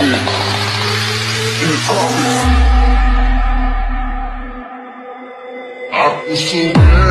in the. I'm so mad.